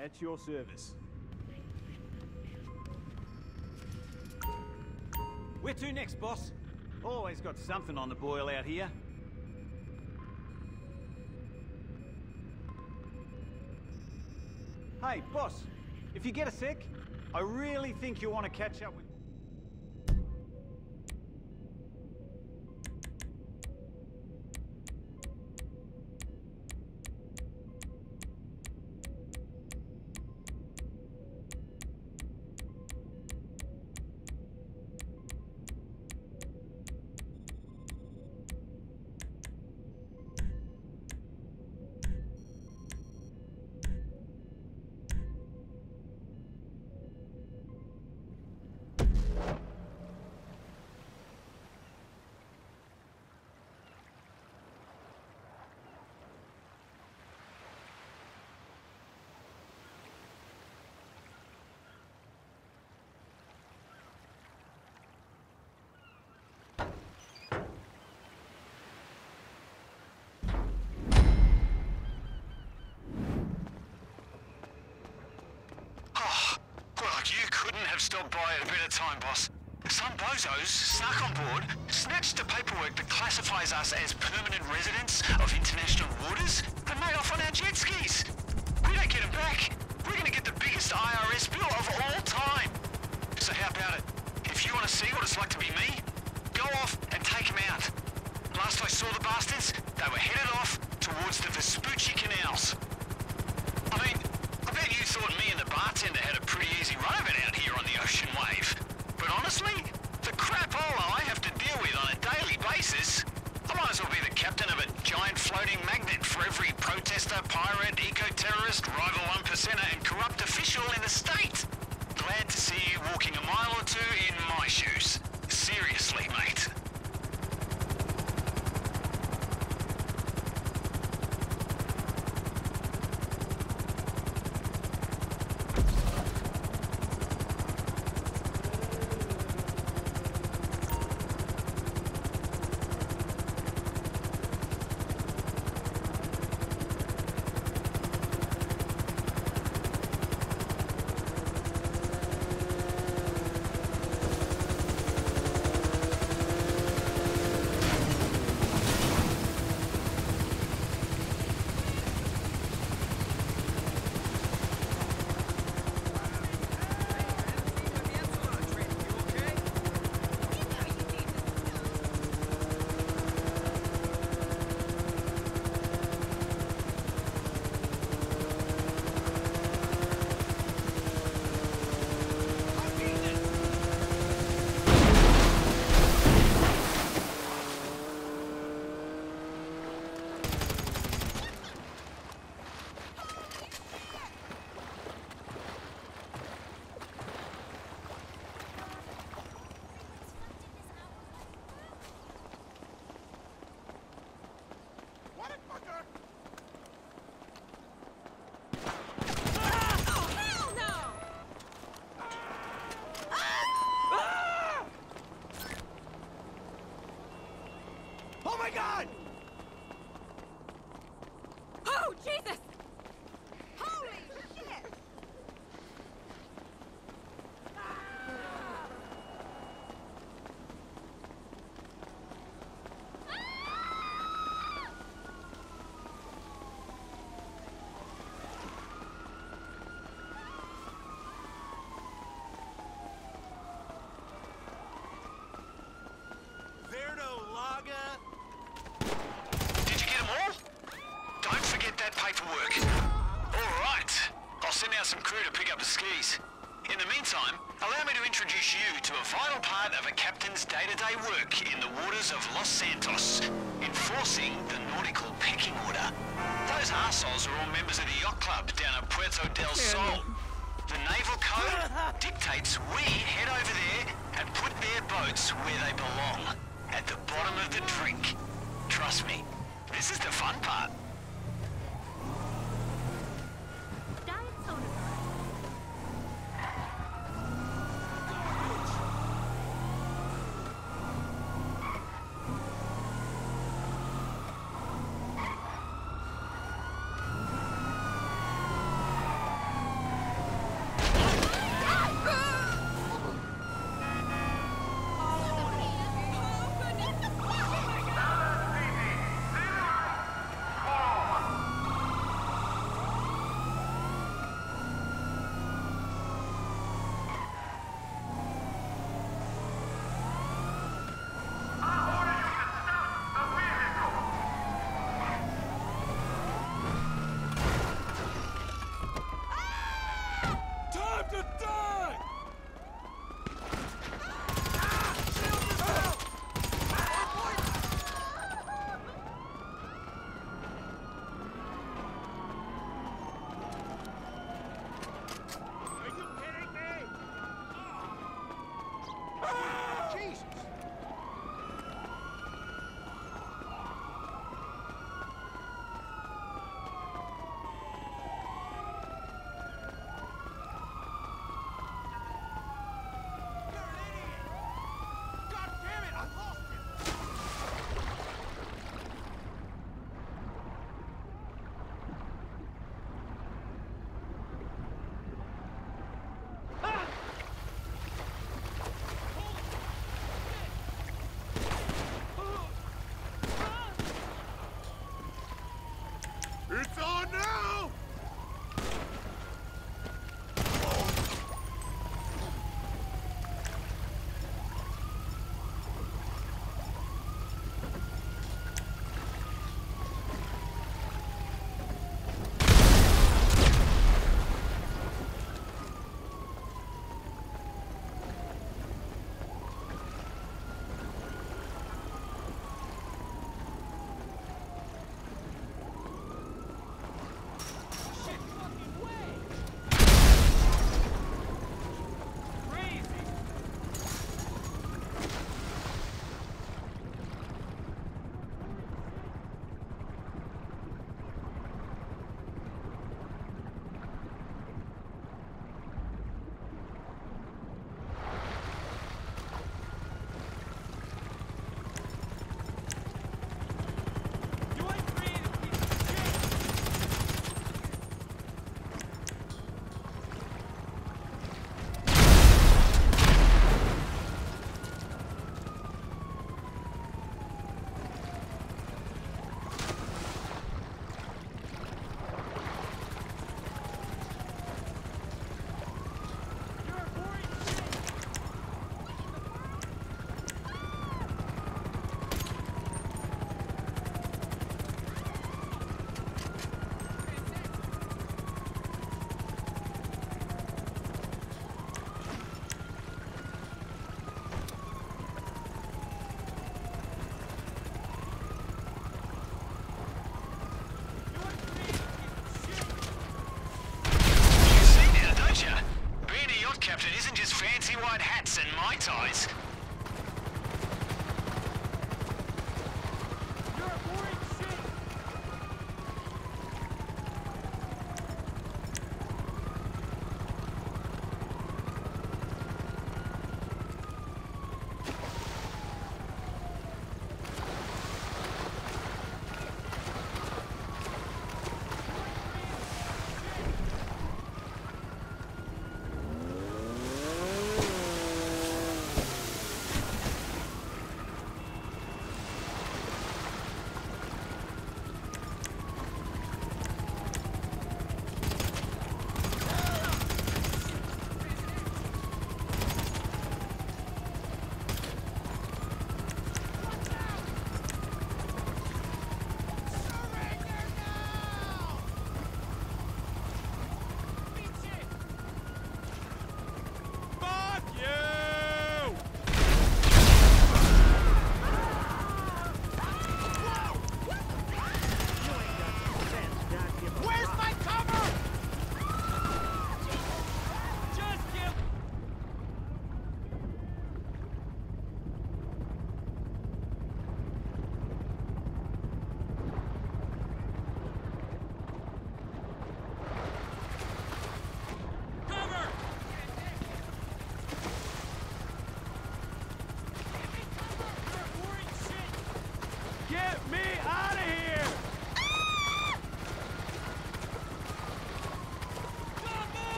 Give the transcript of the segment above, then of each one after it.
At your service. Where to next, boss? Always got something on the boil out here. Hey, boss, if you get a sec, I really think you want to catch up with... Oh, well, you couldn't have stopped by at a better time, boss. Some bozos snuck on board, snatched the paperwork that classifies us as permanent residents of international waters, and made off on our jet skis. We don't get them back. We're gonna get the biggest IRS bill of all time. So how about it? If you want to see what it's like to be me, go off and take them out. Last I saw the bastards, they were headed off towards the Vespucci canals. I mean, I bet you thought me and the bartender had a pretty easy run of it out here honestly, the crapola I have to deal with on a daily basis, I might as well be the captain of a giant floating magnet for every protester, pirate, eco-terrorist, rival one percenter, and corrupt official in the state. Glad to see you walking a mile or two in my shoes. Seriously, mate. Those arseholes are all members of the yacht club down at Puerto del Sol. The naval code dictates we head over there and put their boats where they belong, at the bottom of the drink. Trust me, this is the fun part.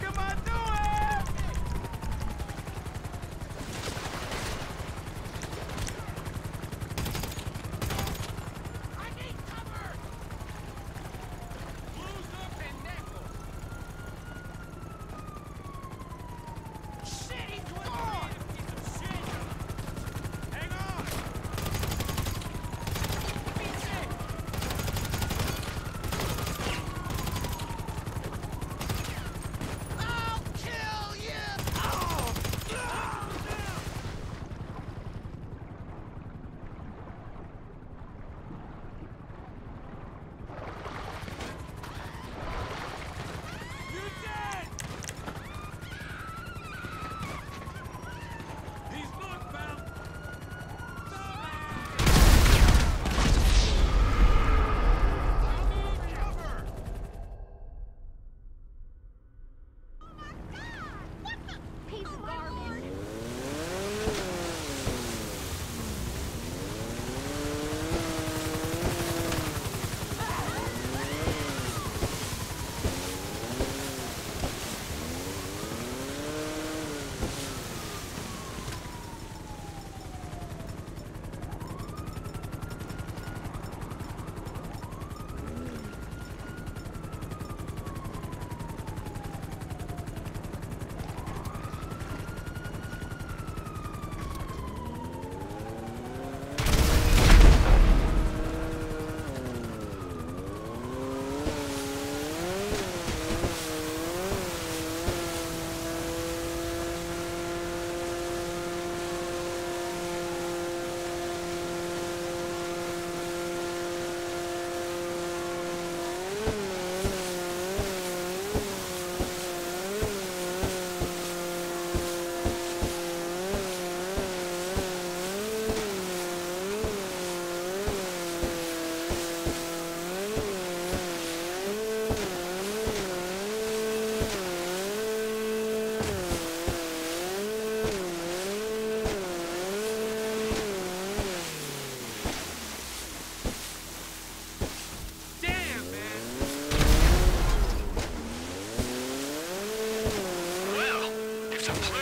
What the Thank you.